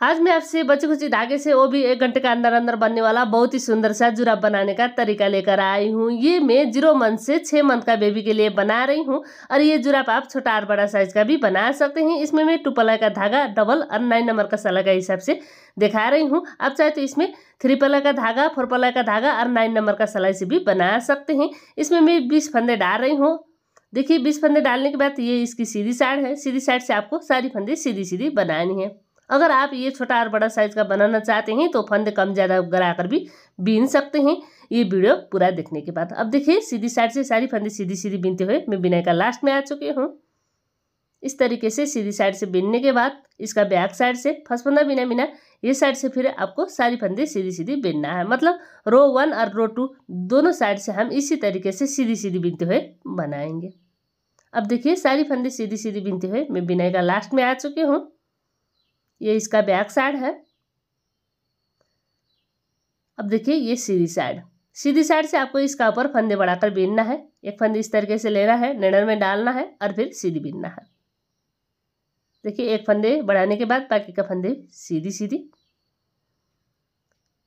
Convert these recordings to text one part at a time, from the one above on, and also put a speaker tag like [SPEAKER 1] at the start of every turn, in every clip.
[SPEAKER 1] आज मैं आपसे बची खुची धागे से वो भी एक घंटे के अंदर अंदर बनने वाला बहुत ही सुंदर सा जुराब बनाने का तरीका लेकर आई हूँ। ये मैं ज़ीरो मंथ से छः मंथ का बेबी के लिए बना रही हूँ और ये जुराब आप छोटा और बड़ा साइज़ का भी बना सकते हैं। इसमें मैं टू पला का धागा, डबल और नाइन नंबर का सला का हिसाब से दिखा रही हूँ। आप चाहे तो इसमें थ्री पला का धागा फोर पला का धागा और नाइन नंबर का सलाई से भी बना सकते हैं। इसमें मैं बीस फंदे डाल रही हूँ। देखिए, बीस फंदे डालने के बाद ये इसकी सीधी साइड है। सीधी साइड से आपको सारी फंदे सीधी सीधी बनानी है। अगर आप ये छोटा और बड़ा साइज़ का बनाना चाहते हैं तो फंदे कम ज़्यादा गरा कर भी बीन सकते हैं। ये वीडियो पूरा देखने के बाद। अब देखिए, सीधी साइड से सारी फंदे सीधी सीधी बीनते हुए मैं बिनाई का लास्ट में आ चुकी हूँ। इस तरीके से सीधी साइड से बीनने के बाद, इसका बैक साइड से फंदा बिना बिना, ये साइड से फिर आपको सारी फंदे सीधी सीधी बिनना है। मतलब रो वन और रो टू दोनों साइड से हम इसी तरीके से सीधी सीधी बिनते हुए बनाएँगे। अब देखिए, सारी फंदे सीधी सीधी बिनते हुए मैं बिनाई का लास्ट में आ चुकी हूँ। ये इसका बैक साइड है। अब देखिए ये सीधी साइड। सीधी साइड से आपको इसका ऊपर फंदे बढ़ाकर बीनना है। एक फंदे इस तरीके से लेना है निडर में डालना है और फिर सीधी बीनना है। देखिए एक फंदे बढ़ाने के बाद बाकी का फंदे सीधी सीधी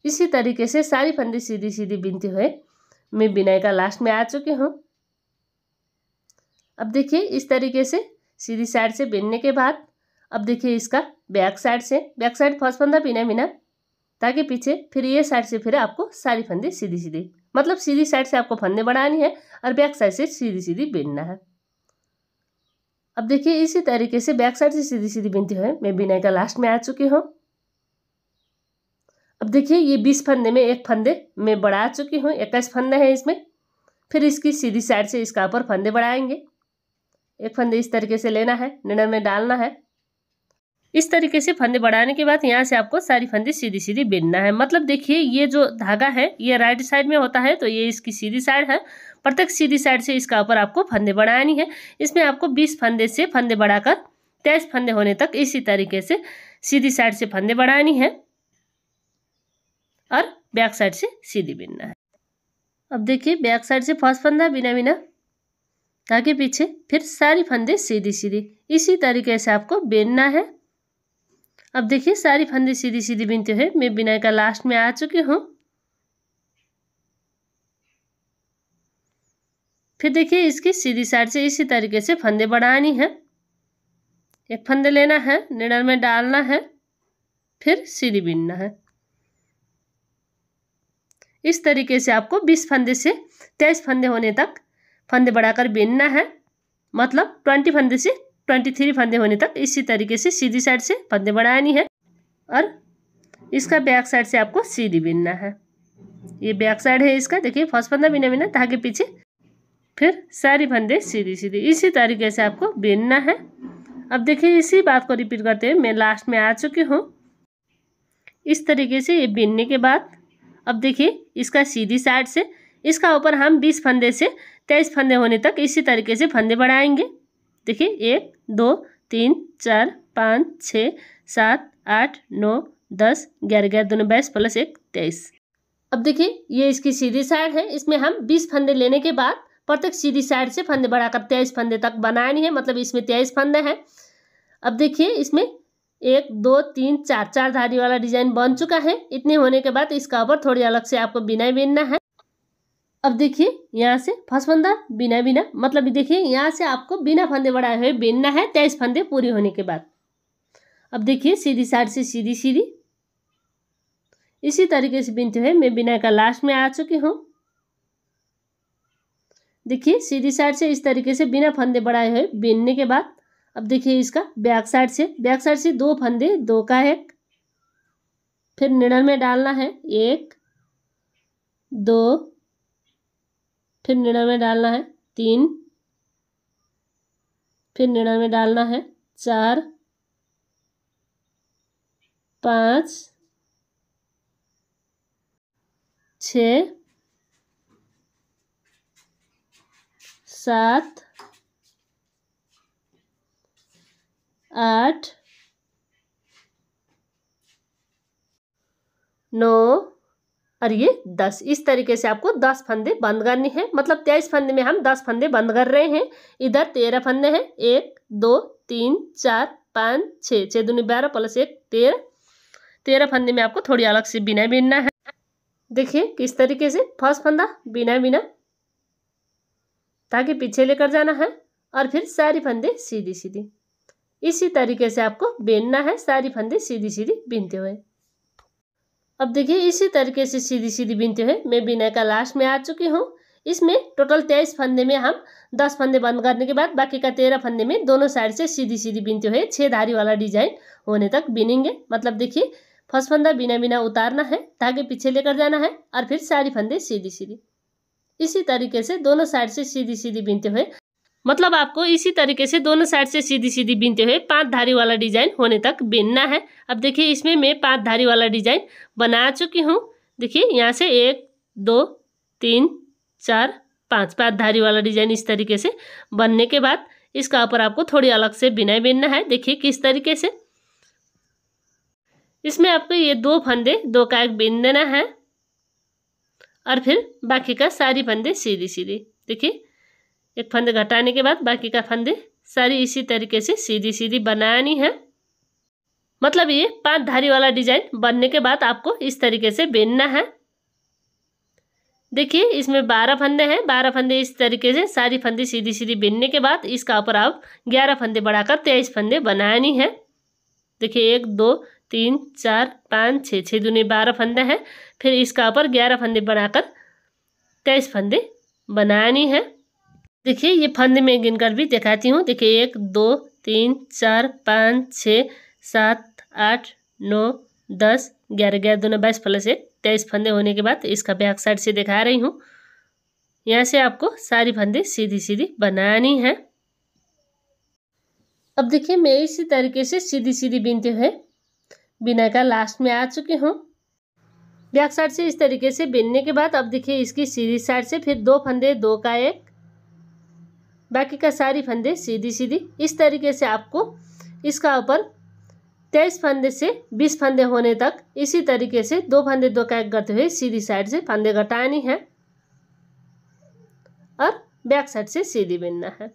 [SPEAKER 1] इसी तरीके से सारी फंदे सीधी सीधी बीनते हुए मैं बिनाई का लास्ट में आ चुकी हूँ। अब देखिए इस तरीके से सीधी साइड से बीनने के बाद अब देखिए इसका बैक साइड से बैक साइड फ़र्स्ट फंदा बिना बिना ताकि पीछे फिर ये साइड से फिर आपको सारी फंदे सीधी सीधी मतलब सीधी साइड से आपको फंदे बढ़ानी है और बैक साइड से सीधी सीधी बिनना है। अब देखिए इसी तरीके से बैक साइड से सीधी सीधी बिनती हुए मैं बिनाई का लास्ट में आ चुकी हूँ। अब देखिए ये बीस फंदे में एक फंदे मैं बढ़ा चुकी हूँ, इक्कीस फंदे हैं इसमें, फिर इसकी सीधी साइड से इसका ऊपर फंदे बढ़ाएँगे। एक फंदे इस तरीके से लेना है, निडर में डालना है। इस तरीके से फंदे बढ़ाने के बाद यहाँ से आपको सारी फंदे सीधी सीधी बिनना है। मतलब देखिए, ये जो धागा है, ये राइट साइड में होता है तो ये इसकी सीधी साइड है। प्रत्येक सीधी साइड से इसका ऊपर आपको फंदे बढ़ानी है। इसमें आपको बीस फंदे से फंदे बढ़ाकर तेईस फंदे होने तक इसी तरीके से सीधी साइड से फंदे बढ़ानी है और बैक साइड से सीधी बिनना है। अब देखिए, बैक साइड से फ़र्स्ट फंदा बिना बिना ताकि पीछे, फिर सारी फंदे सीधी सीधी इसी तरीके से आपको बिनना है। अब देखिए, सारी फंदे सीधी सीधी बिनते हुए मैं बिनाई का लास्ट में आ चुकी हूँ। फिर देखिए, इसकी सीधी साइड से इसी तरीके से फंदे बढ़ानी है। एक फंदे लेना है, निडर में डालना है, फिर सीधी बिनना है। इस तरीके से आपको बीस फंदे से तेईस फंदे होने तक फंदे बढ़ाकर बिनना है। मतलब ट्वेंटी फंदे से ट्वेंटी थ्री फंदे होने तक इसी तरीके से सीधी साइड से फंदे बढ़ानी है। और इसका बैक साइड से आपको सीधी बिनना है। ये बैक साइड है इसका, देखिए, फ़र्स्ट फंदा बिना बिना धागे पीछे फिर सारी फंदे सीधी सीधी इसी तरीके से आपको बिनना है। अब देखिए, इसी बात को रिपीट करते हुए मैं लास्ट में आ चुकी हूँ। इस तरीके से ये बिनने के बाद, अब देखिए, इसका सीधी साइड से, इसका ऊपर हम बीस फंदे से तेईस फंदे होने तक इसी तरीके से फंदे बढ़ाएँगे। देखिए, एक, दो, तीन, चार, पाँच, छः, सात, आठ, नौ, दस, ग्यारह ग्यारह, दोनों बाईस प्लस एक, तेईस। अब देखिए, ये इसकी सीधी साइड है। इसमें हम बीस फंदे लेने के बाद प्रत्येक सीधी साइड से फंदे बढ़ाकर तेईस फंदे तक बनाए बनानी है मतलब इसमें तेईस फंदे हैं। अब देखिए, इसमें एक, दो, तीन, चार चार धारी वाला डिज़ाइन बन चुका है। इतने होने के बाद इसका ऊपर थोड़ी अलग से आपको बिना बिनना है। अब देखिए, यहाँ से फ़र्स्ट फंदा बिना बिना मतलब देखिए, यहाँ से आपको बिना फंदे बढ़ाए हुए बिनना है, तेईस फंदे पूरी होने के बाद। अब देखिए, सीधी साइड से सीधी सीधी। इसी तरीके से बिनते हुए मैं बिना का लास्ट में आ चुकी हूँ। देखिए, सीधी साइड से इस तरीके से बिना फंदे बढ़ाए हुए बिनने के बाद, अब देखिए इसका बैक साइड से, बैक साइड से दो फंदे, दो का एक। फिर निडल में डालना है, एक, दो फिर में डालना है तीन। फिर में डालना है चार। पाँच। छ। सात। आठ। नौ। और ये दस। इस तरीके से आपको दस फंदे बंद करनी है। मतलब तेईस फंदे में हम दस फंदे बंद कर रहे हैं। इधर तेरह फंदे हैं। एक, दो, तीन, चार, पाँच, छः। छः दूनी बारह प्लस एक, तेरह। तेरह फंदे में आपको थोड़ी अलग से बिना बिनना है। देखिए किस तरीके से फ़र्स्ट फंदा बिना बिना। ताकि पीछे लेकर जाना है और फिर सारी फंदे सीधी सीधी इसी तरीके से आपको बेनना है। सारी फंदे सीधी सीधी बिनते हुए। अब देखिए, इसी तरीके से सीधी सीधी बिनते हुए मैं बिना का लास्ट में आ चुकी हूँ। इसमें टोटल तेईस फंदे में हम दस फंदे बंद करने के बाद बाकी का तेरह फंदे में दोनों साइड से सीधी सीधी बिनते हुए छः धारी वाला डिज़ाइन होने तक बिनेंगे। मतलब देखिए, फ़र्स्ट फंदा बिना बिना उतारना है, धागे पीछे लेकर जाना है और फिर सारी फंदे सीधी सीधी इसी तरीके से दोनों साइड से सीधी सीधी बिनते हुए मतलब आपको इसी तरीके से दोनों साइड से सीधी सीधी बीनते हुए पाँच धारी वाला डिज़ाइन होने तक बीनना है। अब देखिए, इसमें मैं पाँच धारी वाला डिज़ाइन बना चुकी हूँ। देखिए, यहाँ से एक, दो, तीन, चार, पाँच पाँच धारी वाला डिज़ाइन इस तरीके से बनने के बाद इसका ऊपर आपको थोड़ी अलग से बिनाई बिनना है। देखिए, किस तरीके से। इसमें आपको ये दो फंदे, दो का एक बिन देना है। और फिर बाकी का सारी फंदे सीधी सीधी देखिए एक फंदे घटाने के बाद बाकी का फंदे सारी इसी तरीके से सीधी सीधी बनानी है। मतलब ये पाँच धारी वाला डिज़ाइन बनने के बाद आपको इस तरीके से बेनना है। देखिए, इसमें बारह फंदे हैं। बारह फंदे इस तरीके से सारी फंदे सीधी सीधी बिनने के बाद इसका ऊपर आप ग्यारह फंदे बढ़ाकर तेईस फंदे बनानी है। देखिए, एक, दो, तीन, चार, पाँच छः छः दूनी बारह फंदे हैं। फिर इसका ऊपर ग्यारह फंदे बनाकर तेईस फंदे बनानी है। देखिए, ये फंदे में गिनकर भी दिखाती हूँ। देखिए, एक, दो, तीन, चार, पाँच, छः, सात, आठ, नौ, दस, ग्यारह ग्यारह, दोनों बाईस प्लस एक, तेईस फंदे होने के बाद इसका बैक साइड से दिखा रही हूँ। यहाँ से आपको सारी फंदे सीधी सीधी बनानी है। अब देखिए, मैं इसी तरीके से सीधी सीधी बीनते हुए बिना का लास्ट में आ चुकी हूँ। बैक साइड से इस तरीके से बीनने के बाद अब देखिए, इसकी सीधी साइड से फिर दो फंदे, दो का एक बाकी का सारी फंदे सीधी सीधी। इस तरीके से आपको इसका ऊपर तेईस फंदे से बीस फंदे होने तक इसी तरीके से दो फंदे दो का एक करते हुए सीधी साइड से फंदे घटानी है और बैक साइड से सीधी बिनना है।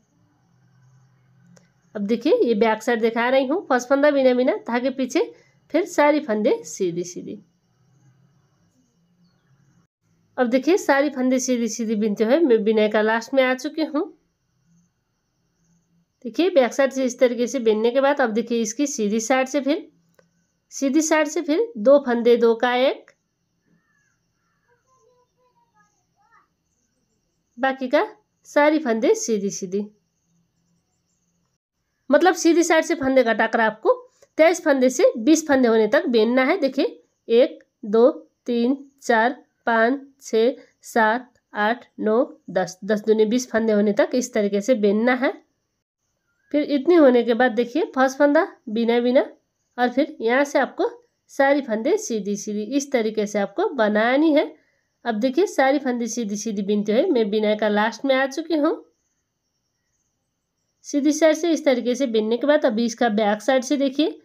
[SPEAKER 1] अब देखिए, ये बैक साइड दिखा रही हूँ, फ़र्स्ट फंदा बिना बिना धागे पीछे फिर सारी फंदे सीधी सीधी। अब देखिए, सारी फंदे सीधी सीधी बिनते हुए मैं बिना का लास्ट में आ चुकी हूँ। देखिए बैक साइड से इस तरीके से बिनने के बाद, अब देखिए इसकी सीधी साइड से फिर, सीधी साइड से फिर दो फंदे, दो का एक, बाकी का सारी फंदे सीधी सीधी। मतलब सीधी साइड से फंदे घटाकर आपको तेईस फंदे से बीस फंदे होने तक बेनना है। देखिए, एक, दो, तीन, चार, पाँच, छ, सात, आठ, नौ, दस दस दूनी बीस फंदे होने तक इस तरीके से बेनना है। फिर इतनी होने के बाद देखिए फ़र्स्ट फंदा, बिना बिना, और फिर यहाँ से आपको सारी फंदे सीधी सीधी इस तरीके से आपको बनानी है। अब देखिए सारी फंदे सीधी सीधी बिनते हुए मैं बिना का लास्ट में आ चुकी हूँ। सीधी साइड से इस तरीके से बिनने के बाद अभी इसका बैक साइड से देखिए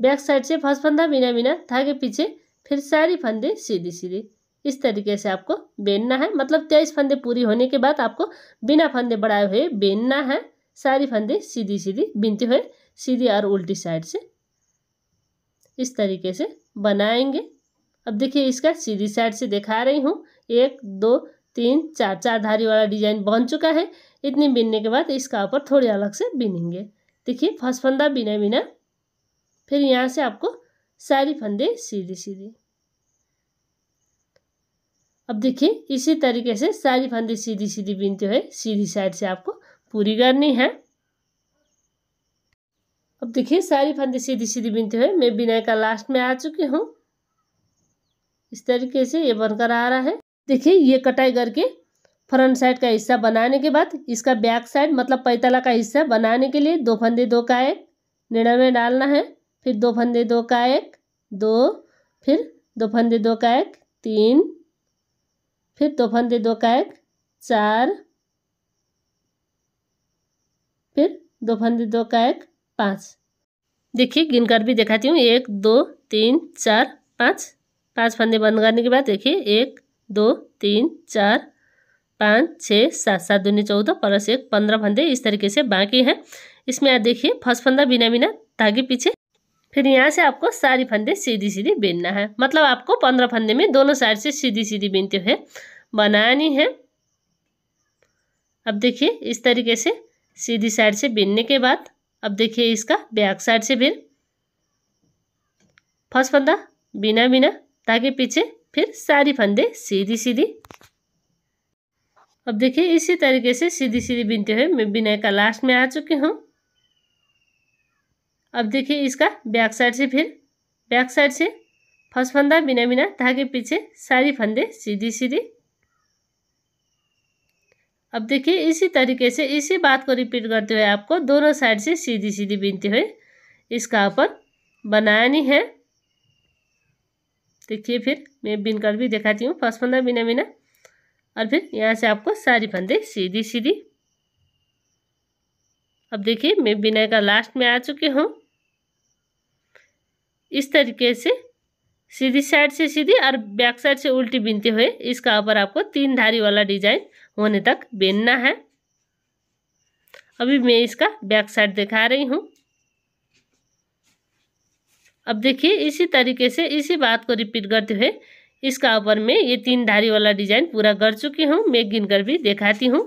[SPEAKER 1] बैक साइड से फ़र्स्ट फंदा, बिना बिना, धागे पीछे, फिर सारी फंदे सीधी सीधी इस तरीके से आपको बेनना है। मतलब तेईस फंदे पूरी होने के बाद आपको बिना फंदे बढ़ाए हुए बेनना है। सारी फंदे सीधी सीधी बिनते हुए सीधी और उल्टी साइड से इस तरीके से बनाएँगे। अब देखिए इसका सीधी साइड से दिखा रही हूँ। एक, दो, तीन, चार चार धारी वाला डिज़ाइन बन चुका है। इतनी बिनने के बाद इसका ऊपर थोड़ी अलग से बिनेंगे। देखिए, फ़र्स्ट फंदा बिना बिना, फिर यहाँ से आपको सारी फंदे सीधी सीधी। अब देखिए, इसी तरीके से सारी फंदे सीधी सीधी बिनते हुए सीधी साइड से आपको पूरी करनी है। अब देखिए, सारी फंदे सीधी सीधी बिनते हुए मैं बिनाई का लास्ट में आ चुकी हूँ। इस तरीके से ये बनकर आ रहा है। देखिए, ये कटाई करके फ्रंट साइड का हिस्सा बनाने के बाद, इसका बैक साइड मतलब पैताला का हिस्सा बनाने के लिए दो फंदे, दो का एक में डालना है। फिर दो फंदे, दो का एक, दो, फिर दो फंदे, दो का एक, तीन, फिर दो फंदे, दो का एक, चार फिर दो फंदे दो का एक पाँच। देखिए गिनकर भी दिखाती हूँ। एक, दो, तीन, चार, पाँच। पाँच फंदे बंद करने के बाद देखिए, एक, दो, तीन, चार, पाँच, छः, सात। सात दूनी चौदह प्लस एक, पंद्रह फंदे इस तरीके से बाकी हैं। इसमें आप देखिए, फ़र्स्ट फंदा बिना बिना, धागे पीछे। फिर यहाँ से आपको सारी फंदे सीधी सीधी बिनना है। मतलब आपको पंद्रह फंदे में दोनों साइड से सीधी सीधी बिनते हुए बनानी है। अब देखिए, इस तरीके से सीधी साइड से बिनने के बाद, अब देखिए इसका बैक साइड से फिर, फ़र्स्ट फंदा बिना बिना, ताकि पीछे फिर सारी फंदे सीधी सीधी। अब देखिए इसी तरीके से सीधी सीधी बिनते हुए मैं बिना का लास्ट में आ चुकी हूँ। अब देखिए इसका बैक साइड से फिर बैक साइड से फ़र्स्ट फंदा बिना बिना धागे पीछे सारी फंदे सीधी सीधी। अब देखिए, इसी तरीके से इसी बात को रिपीट करते हुए आपको दोनों साइड से सीधी सीधी बिनते हुए इसका ऊपर बनानी है। देखिए फिर, मैं बिन कर भी दिखाती हूँ फ़र्स्ट फंदा बिना बिना और फिर यहाँ से आपको सारी फंदे सीधी सीधी अब देखिए, मैं बिना का लास्ट में आ चुकी हूँ। इस तरीके से सीधी साइड से सीधी और बैक साइड से उल्टी बिनते हुए इसका ऊपर आपको तीन धारी वाला डिज़ाइन होने तक बिनना है। अभी मैं इसका बैक साइड दिखा रही हूँ। अब देखिए इसी तरीके से इसी बात को रिपीट करते हुए इसका ऊपर मैं ये तीन धारी वाला डिज़ाइन पूरा कर चुकी हूँ, मैं गिन कर भी दिखाती हूँ।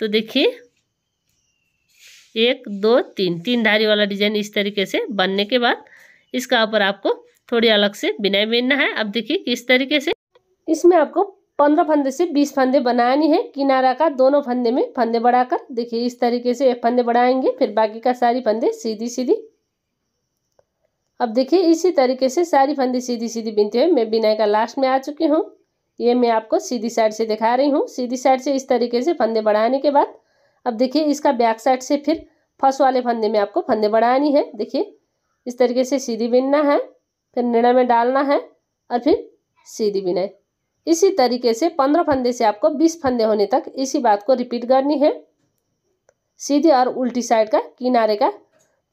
[SPEAKER 1] तो देखिए, एक, दो, तीन तीन धारी वाला डिज़ाइन इस तरीके से बनने के बाद इसका ऊपर आपको थोड़ी अलग से बिनाई बिनना है। अब देखिए किस तरीके से। इसमें आपको पंद्रह फंदे से बीस फंदे बनानी है। किनारा का दोनों फंदे में फंदे बढ़ाकर। देखिए इस तरीके से एक फंदे बढ़ाएँगे, फिर बाकी का सारी फंदे सीधी सीधी अब देखिए इसी तरीके से सारी फंदे सीधी सीधी बिनते हुए मैं बिनाई का लास्ट में आ चुकी हूँ। ये मैं आपको सीधी साइड से दिखा रही हूँ। सीधी साइड से इस तरीके से फंदे बढ़ाने के बाद। अब देखिए इसका बैक साइड से फिर फ़र्स्ट वाले फंदे में आपको फंदे बढ़ानी है। देखिए इस तरीके से सीधी बिनना है, फिर निर्णय में डालना है और फिर सीधी बिनाई इसी तरीके से पंद्रह फंदे से आपको बीस फंदे होने तक इसी बात को रिपीट करनी है। सीधी और उल्टी साइड का किनारे का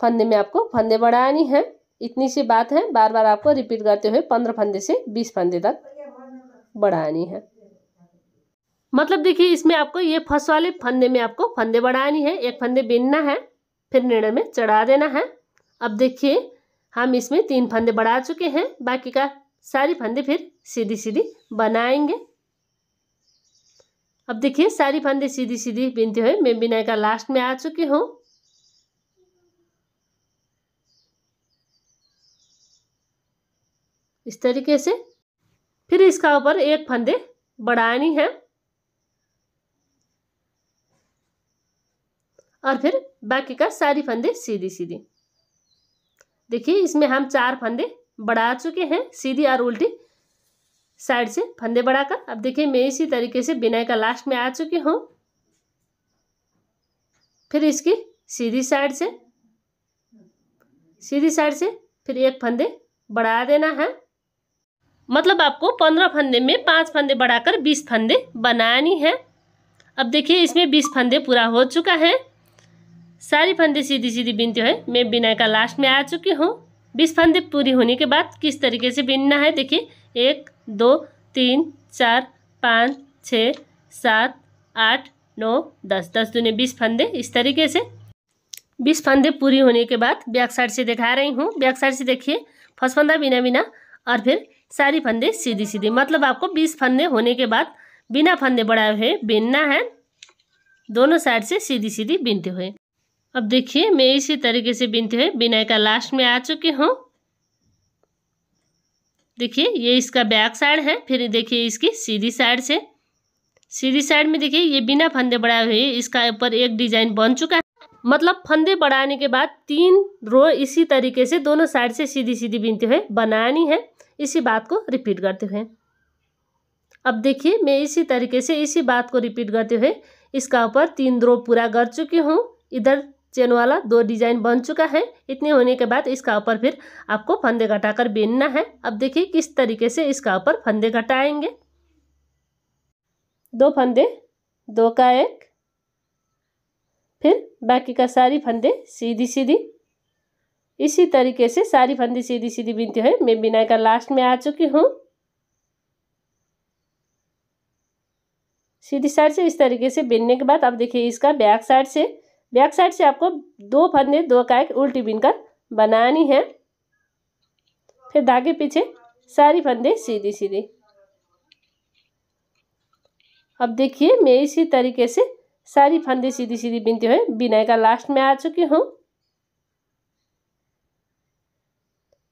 [SPEAKER 1] फंदे में आपको फंदे बढ़ानी है। इतनी सी बात है बार बार आपको रिपीट करते हुए पंद्रह फंदे से बीस फंदे तक बढ़ानी है। मतलब देखिए, इसमें आपको ये फ़र्स्ट वाले फंदे में आपको फंदे बढ़ानी है, एक फंदे बिनना है, फिर निर्णय में चढ़ा देना है। अब देखिए, हम इसमें तीन फंदे बढ़ा चुके हैं, बाकी का सारी फंदे फिर सीधी सीधी बनाएँगे। अब देखिए, सारी फंदे सीधी सीधी बिनते हुए मैं बिनाई का लास्ट में आ चुकी हूँ। इस तरीके से फिर इसका ऊपर एक फंदे बढ़ानी है। और फिर बाकी का सारी फंदे सीधी सीधी देखिए, इसमें हम चार फंदे बढ़ा चुके हैं, सीधी और उल्टी साइड से फंदे बढ़ाकर। अब देखिए, मैं इसी तरीके से बिनाई का लास्ट में आ चुकी हूँ। फिर इसकी सीधी साइड से, सीधी साइड से फिर एक फंदे बढ़ा देना है। मतलब आपको पंद्रह फंदे में पाँच फंदे बढ़ाकर बीस फंदे बनानी है। अब देखिए, इसमें बीस फंदे पूरा हो चुका है। सारी फंदे सीधी सीधी बिनते हुए मैं बिनाई का लास्ट में आ चुकी हूँ। बीस फंदे पूरी होने के बाद किस तरीके से बिनना है, देखिए। एक, दो, तीन, चार, पाँच, छ, सात, आठ, नौ, दस। दस दूने बीस फंदे, इस तरीके से। बीस फंदे पूरी होने के बाद बैक साइड से दिखा रही हूँ। बैक साइड से देखिए, फ़र्स्ट फंदा बिना बिना, और फिर सारी फंदे सीधी सीधी। मतलब आपको बीस फंदे होने के बाद बिना फंदे बढ़ाए हुए बिनना है। दोनों साइड से सीधी सीधी बिनते हुए। अब देखिए, मैं इसी तरीके से बिनते हुए बिनाई का लास्ट में आ चुकी हूँ। देखिए, ये इसका बैक साइड है, फिर देखिए इसकी सीधी साइड से। सीधी साइड में देखिए, ये बिना फंदे बढ़ाए हुए, इसका ऊपर एक डिज़ाइन बन चुका है। मतलब फंदे बढ़ाने के बाद तीन रो इसी तरीके से दोनों साइड से सीधी सीधी बिनते हुए बनानी है। इसी बात को रिपीट करते हुए। अब देखिए, मैं इसी तरीके से इसी बात को रिपीट करते हुए इसका ऊपर तीन रो पूरा कर चुकी हूँ। इधर चेन वाला दो डिज़ाइन बन चुका है। इतने होने के बाद इसका ऊपर फिर आपको फंदे घटाकर बेनना है। अब देखिए किस तरीके से इसका ऊपर फंदे घटाएँगे। दो फंदे, दो का एक, फिर बाकी का सारी फंदे सीधी सीधी इसी तरीके से सारी फंदी सीधी सीधी बिनती है। मैं बिनाई का लास्ट में आ चुकी हूँ। सीधी साइड से इस तरीके से बिनने के बाद अब देखिए इसका बैक साइड से बैक साइड से आपको दो फंदे, दो का एक उल्टी बिनकर बनानी है। फिर धागे पीछे सारी फंदे सीधी सीधी। अब देखिए, मैं इसी तरीके से सारी फंदे सीधी सीधी बिनते हुए बिनाई का लास्ट में आ चुकी हूँ।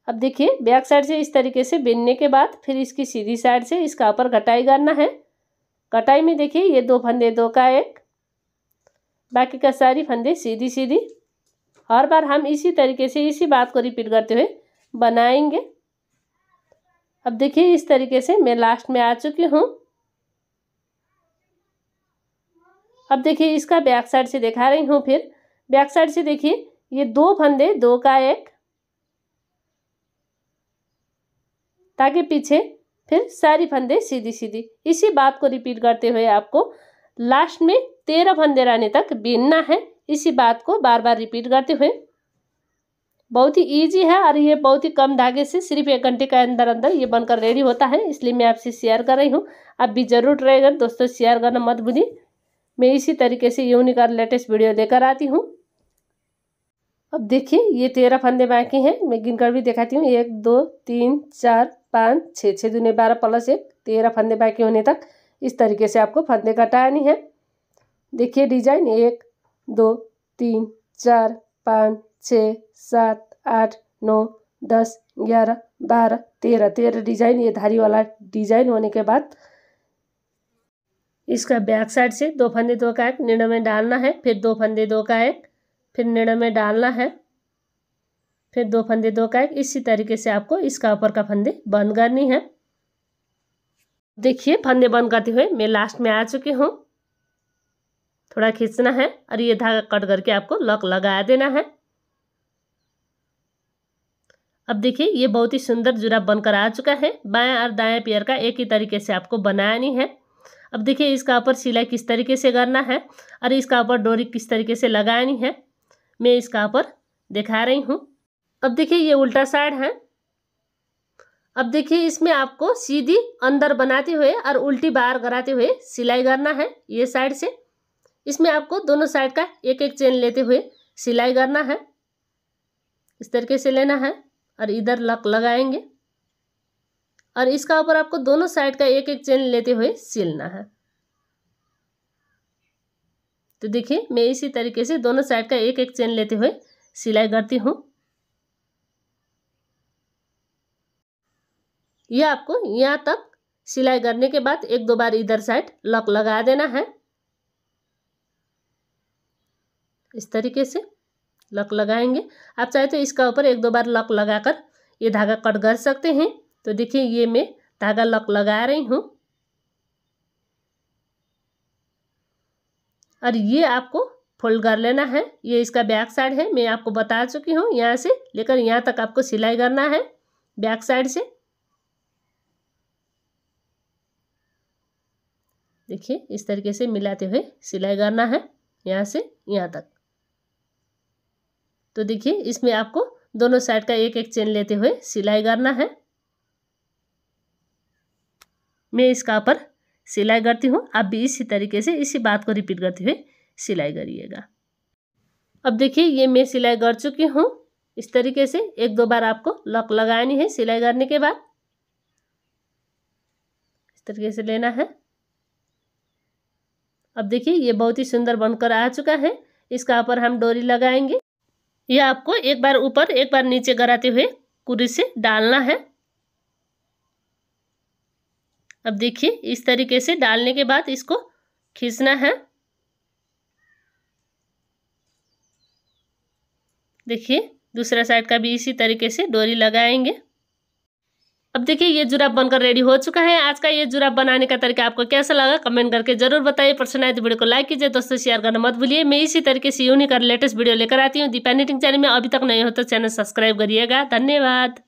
[SPEAKER 1] अब देखिए, बैक साइड से इस तरीके से बिनने के बाद फिर इसकी सीधी साइड से इसका ऊपर कटाई करना है। कटाई में देखिए, ये दो फंदे, दो का एक बाकी का सारी फंदे सीधी सीधी। हर बार हम इसी तरीके से इसी बात को रिपीट करते हुए बनाएँगे। अब देखिए इस तरीके से मैं लास्ट में आ चुकी हूँ। अब देखिए इसका बैक साइड से दिखा रही हूँ फिर। बैक साइड से देखिए ये दो फंदे, दो का एक। ताकि पीछे फिर सारी फंदे सीधी सीधी। इसी बात को रिपीट करते हुए आपको लास्ट में तेरह फंदे रहने तक बीनना है। इसी बात को बार बार रिपीट करते हुए। बहुत ही इजी है और ये बहुत ही कम धागे से सिर्फ़ एक घंटे के अंदर अंदर ये बनकर रेडी होता है। इसलिए मैं आपसे शेयर कर रही हूँ। आप भी ज़रूर ट्राई कर दोस्तों शेयर करना मत भूलिए। मैं इसी तरीके से यूनिक और लेटेस्ट वीडियो लेकर आती हूँ। अब देखिए, ये तेरह फंदे बाकी हैं। मैं गिनकर भी दिखाती हूँ। एक, दो, तीन, चार, पाँच, छः छः दूने बारह प्लस एक तेरह फंदे बाकी होने तक। इस तरीके से आपको फंदे कटानी है। देखिए डिज़ाइन, एक, दो, तीन, चार, पाँच, छः, सात, आठ, नौ, दस, ग्यारह, बारह, तेरह तेरह डिज़ाइन, ये धारी वाला डिज़ाइन होने के बाद इसका बैक साइड से दो फंदे, दो का एक निर्णय में डालना है, फिर दो फंदे, दो का एक, फिर निर्णय में डालना है, फिर दो फंदे, दो का एक, इसी तरीके से आपको इसका ऊपर का फंदे बंद करनी है। देखिए, फंदे बंद करते हुए मैं लास्ट में आ चुकी हूँ। थोड़ा खींचना है और ये धागा कट करके आपको लक लगा देना है। अब देखिए, ये बहुत ही सुंदर जुराब बनकर आ चुका है। बाएँ और दाएँ पैर का एक ही तरीके से आपको बनानी है। अब देखिए, इसका ऊपर सिलाई किस तरीके से करना है और इसका ऊपर डोरी किस तरीके से लगानी है, मैं इसका ऊपर दिखा रही हूँ। अब देखिए, ये उल्टा साइड है। अब देखिए इसमें आपको सीधी अंदर बनाते हुए और उल्टी बाहर कराते हुए सिलाई करना है ये साइड से। इसमें आपको दोनों साइड का एक एक चेन लेते हुए सिलाई करना है। इस तरीके से लेना है और इधर लक लगाएँगे। और इसका ऊपर आपको दोनों साइड का एक एक चेन लेते हुए सिलना है। तो देखिए मैं इसी तरीके से दोनों साइड का एक एक चेन लेते हुए सिलाई करती हूँ। यह आपको यहाँ तक सिलाई करने के बाद एक दो बार इधर साइड लॉक लगा देना है। इस तरीके से लॉक लगाएँगे। आप चाहे तो इसका ऊपर एक दो बार लॉक लगाकर ये धागा कट कर सकते हैं। तो देखिए, ये मैं धागा लक लगा रही हूँ। और ये आपको फोल्ड कर लेना है। ये इसका बैक साइड है, मैं आपको बता चुकी हूँ। यहाँ से लेकर यहाँ तक आपको सिलाई करना है। बैक साइड से देखिए, इस तरीके से मिलाते हुए सिलाई करना है, यहाँ से यहाँ तक। तो देखिए, इसमें आपको दोनों साइड का एक एक चेन लेते हुए सिलाई करना है। मैं इसका ऊपर सिलाई करती हूँ। आप भी इसी तरीके से इसी बात को रिपीट करते हुए सिलाई करिएगा। अब देखिए, ये मैं सिलाई कर चुकी हूँ। इस तरीके से एक दो बार आपको लॉक लगानी है सिलाई करने के बाद। इस तरीके से लेना है। अब देखिए, ये बहुत ही सुंदर बनकर आ चुका है। इसका ऊपर हम डोरी लगाएँगे। ये आपको एक बार ऊपर, एक बार नीचे गराते हुए कुरी से डालना है। अब देखिए, इस तरीके से डालने के बाद इसको खींचना है। देखिए, दूसरा साइड का भी इसी तरीके से डोरी लगाएँगे। अब देखिए, ये जुराब बनकर रेडी हो चुका है। आज का ये जुराब बनाने का तरीका आपको कैसा लगा कमेंट करके ज़रूर बताइए। पसंद आए तो वीडियो को लाइक कीजिए, दोस्तों शेयर करना मत भूलिए। मैं इसी तरीके से यूनिक और लेटेस्ट वीडियो लेकर आती हूँ। दीपा नेटिंग चैनल में अभी तक नहीं हो तो चैनल सब्सक्राइब करिएगा। धन्यवाद।